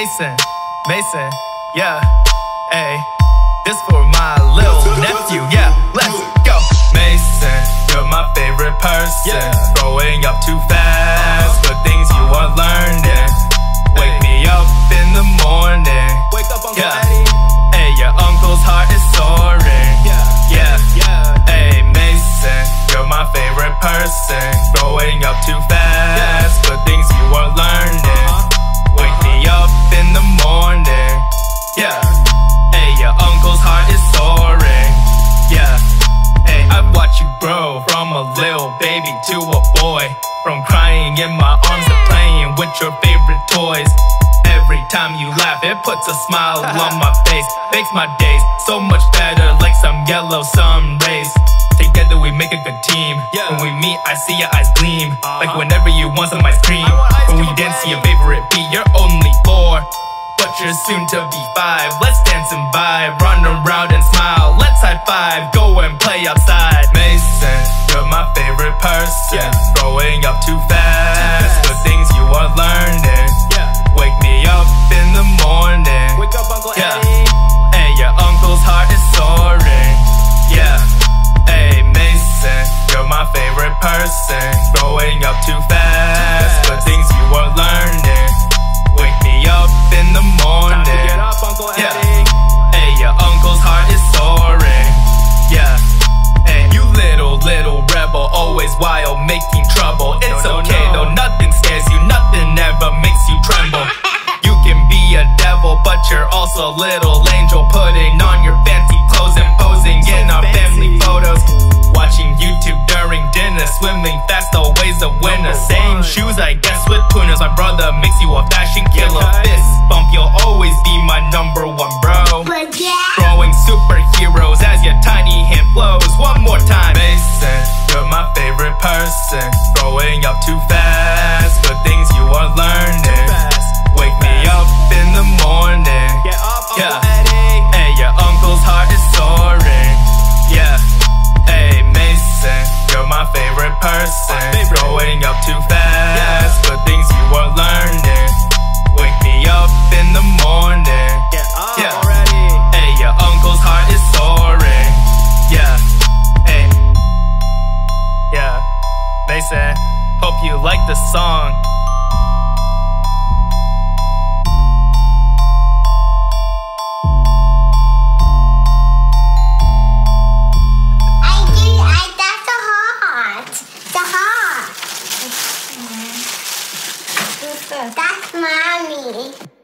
Mason, Mason, yeah. Hey, this for my little nephew, yeah. Let's you're my favorite person. Growing From crying in my arms to playing with your favorite toys. Every time you laugh, it puts a smile on my face. Makes my days so much better, like some yellow sun rays. Together we make a good team. Yeah. When we meet, I see your eyes gleam. Like whenever you want some ice cream. I want When we dance to your favorite beat, you're only four. But you're soon to be five. Let's dance and vibe, run around and smile. Let's high five, go and play outside. Mason, you're my favorite person. Growing up too fast, fast. the things you are learning. But you're also a little angel, putting on your fancy clothes and posing So in our fancy. family photos. Watching YouTube during dinner, swimming fast, always a winner. Number Same one. shoes, I guess, with Pumas. My brother makes you a fashion killer. guys. Fist bump, you'll always be my number one, bro. Growing superheroes as your tiny hand flows. One more time. Mason, you're my favorite person. Growing up too fast, favorite person. Growing up too fast, Yeah. but things you are learning. Wake me up in the morning. Get up Yeah. already. Hey, your uncle's heart is soaring. Yeah. Hey. Yeah. Mason, hope you like the song. That's mommy.